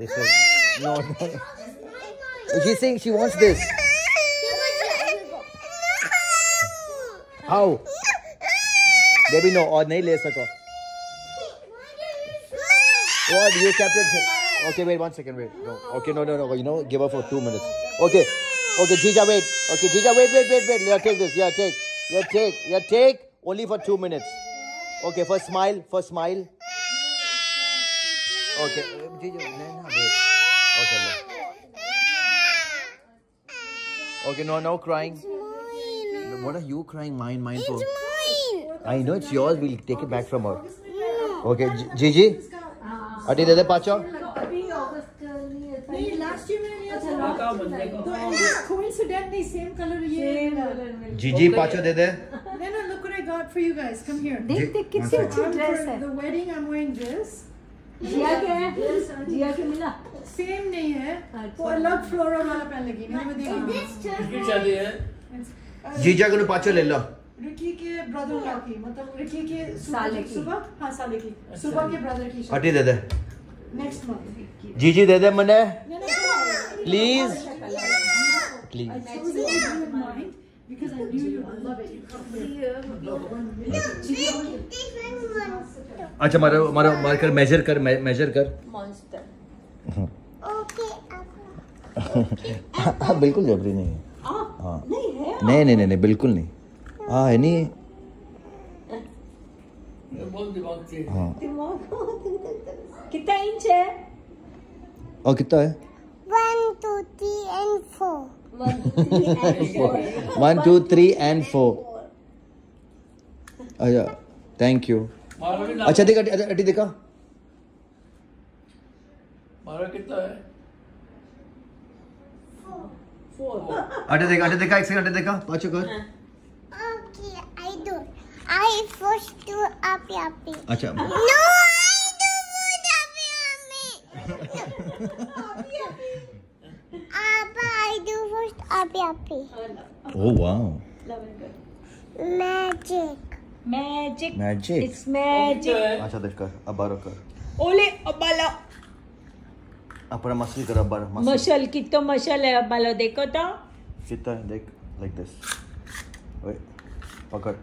This is no. no. She's saying she wants this. How? Baby, no. और नहीं ले सको. What? You kept it. Okay, wait one second. Wait. No. Okay, no, no, no. You know, give her for two minutes. Okay. Okay, Jija, wait. Okay, Jija, wait, wait, wait, wait. Yeah, take this. Yeah, take. Yeah, take. Yeah, take. Only for two minutes. Okay, first smile. First smile. Okay. Jija, no, no, wait. Okay, no. Okay, no, no crying. What are you crying? Mine, mine for. I know it's yours. We'll take it back from her. Okay, G- Gigi. अटी दे दे पाचो नहीं last year मैंने तो coincidentally same color ये जीजी पाचो दे दे Then uh, look what I got for you guys. Come here. देख देख कितनी अच्छी Um, ड्रेस है the wedding I'm wearing this. जिया के है जिया के मिला Same नहीं है वो अलग फ्लोरल वाला पहन लगी नहीं मैं किसकी शादी है जीजा को पाचो ले लो रिकी के ब्रदर की मतलब रिकी के साले की। सुबह हाँ साले की सुबह के ब्रदर की अटी दे दे नेक्स्ट मंथ जीजी दे दे मने please please I chose it with you in mind because I knew you would love it. अच्छा मारो मारो मार कर मेजर कर मेजर कर. मॉन्स्टर हाँ बिल्कुल जबरी नहीं है। हाँ नहीं है नहीं नहीं नहीं नहीं बिल्कुल नहीं। हाँ है नहीं। हाँ। कितना इंच है? और कितना है? One, two, three, and four. One two three and four अच्छा थैंक यू ना अच्छा देखा अच्छा अटी देखा। कितना है? अटे देखा अटे देखा एक सेकंड अटे देखा। पाँचों कर। do. I first do happy happy. अच्छा। Happy. Abba, I do first happy happy. Oh wow Magic. Magic magic it's magic अच्छा देख कर अब बारो कर ओले अबाला अपना मसल कर अब बारो मसल मशल कितो मशल है अबालो देखो तो। कितना है देख लाइक दिस ओए पकड़।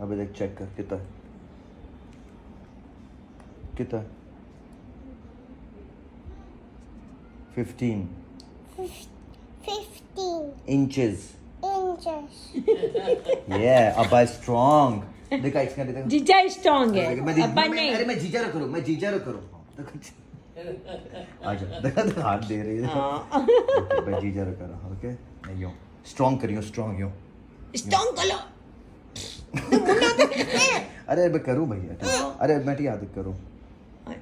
अबे देख चेक कर कितना कितना है fifteen Fifteen. Inches inches. Yeah, अब्बा स्ट्रॉन्ग देखा इसका देखा जीजा स्ट्रांग है मैं अब्बा मैं- अरे नहीं मैं जीजा करूँ मैं जीजा करूँ। आजा देखा तो हाथ दे रही है। Okay, मैं जीजा रहा ओके? मैं यूँ स्ट्रॉन्ग करियो स्ट्रॉन्ग यूँ। स्ट्रांग करो। अरे मैं करूँ भैया अरे मैं ठीक आदत करूँ।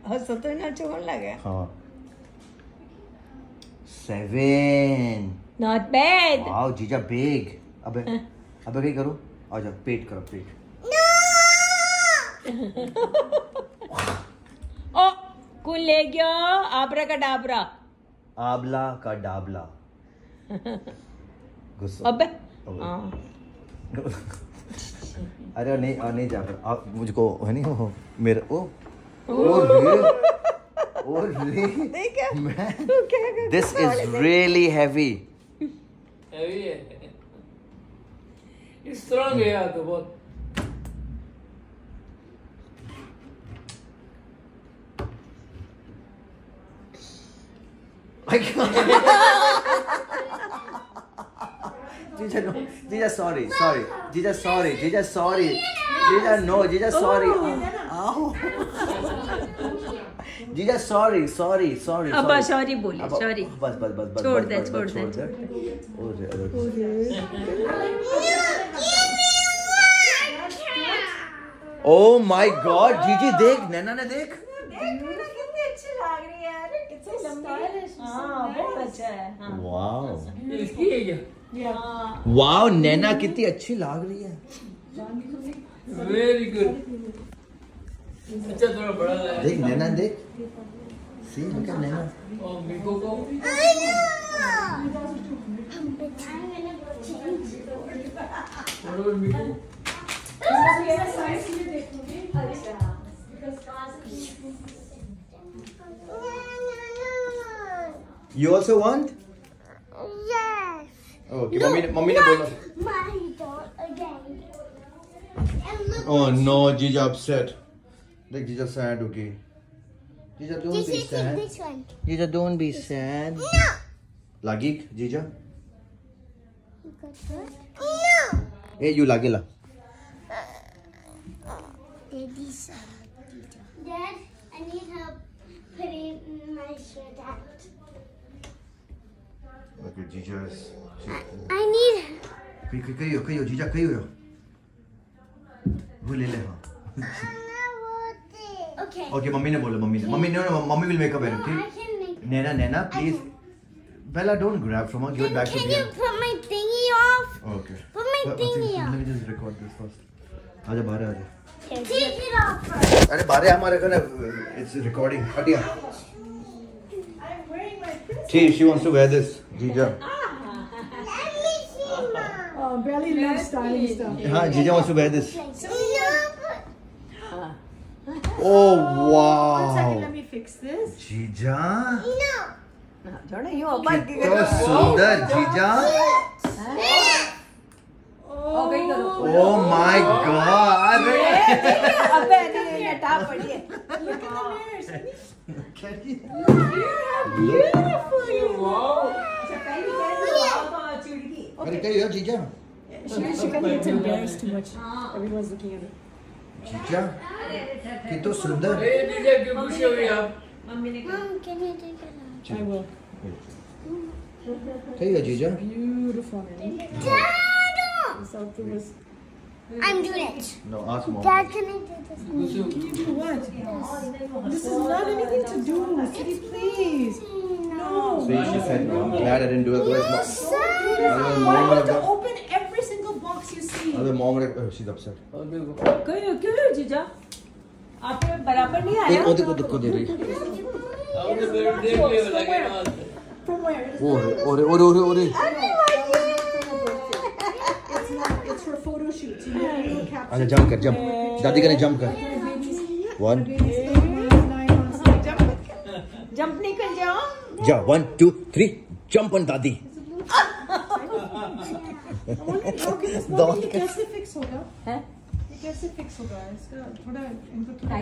हंसो तो ना चोर लगे। हाँ। सेवन नॉट बैड वाओ जीजा बिग अबे अबे क्या करूँ? आजा पेट करो पेट. ओ कौन ले गया? आबरा का डाबरा. आबला का डाबला. गुस्सा. अबे। हाँ. अरे नहीं आ, नहीं जाकर आप मुझको है नहीं? हो मेरे ओ. ओ. रे ओ रे मैं this is really heavy heavy है स्ट्रॉन्ग है यार तो बहुत जीजा नो जीजा सॉरी सॉरी जीजा सॉरी जीजा सॉरी जीजा नो जीजा सॉरी आओ जीजा सॉरी सॉरी सॉरी अब्बा सॉरी बोले सॉरी बस बस बस बस छोड़ दे, छोड़ दे। ओ रे, ओ माय गॉड जीजी देख नैना ने देख। कितनी अच्छी लग रही है यार कितनी लंबी हाँ बहुत अच्छा है हाँ वाओ। ये इसकी है क्या वाओ नैना कितनी अच्छी लग रही है। वेरी गुड अच्छा थोड़ा बड़ा देख नैना देख। See, look at Nana. I You also want? Yes. Okay, no, mommy, mommy not ne. My again. Oh no, Jija upset. Like Jija sad, okay. Jija don't this be is sad. this one. Jija don't be sad. No. Lagi, Jija. You got that? No. Hey, you lagila. Daddy's Dad, I need help putting my shirt out. Okay, Jija is. I need. कहीं कहीं कहीं हो कहीं हो जीजा कहीं हो वो ले ले हाँ Okay. ओके मम्मी ने बोला मम्मी ने मम्मी ने mummy will make a better I ठीक. Naina Naina please Bella don't grab from her give it back to Can me you put my thingy off? okay Put my But- thingy let off. me just record this first आजा बाहर आजा Take it off first. अरे बाहर है हमारे घर it's recording हटिया I'm wearing my princess. ठीक she wants to wear this जीजा. Oh, Belly loves styling stuff. हाँ जीजा wants to wear this No, Oh, wow. One second, let me fix this. Jija? No. Jonah, you are bad. You are so sundar, Jija. Oh, oh my god. Look at the mirror, Sunny. Beautiful, you wow. Can I tell you, Jija? She, she can get embarrassed too much. Uh-huh. Everyone's looking at her. Chicha? Quito Sundar? Hey, did you push over here? Mom, can you take Beautiful. Dad! I'm doing it. No, ask mom. Dad, can I do this? Can you do what? This is not anything to do. Kitty, please. No. See, she said, no. I'm glad I didn't do it. Yes, sir. I don't know. अरे mom रे she upset क्यों क्यों जीजा? आप बराबर नहीं आया? देखो देखो देखो दे रही वो है और और और और अच्छा जंप कर जंप दादी का जंप कर। वन जंप नहीं कर जाओ। जा one two three jump on दादी। कैसे फिक्स होगा? है? ये कैसे फिक्स होगा? इसका थोड़ा इनको थोड़ा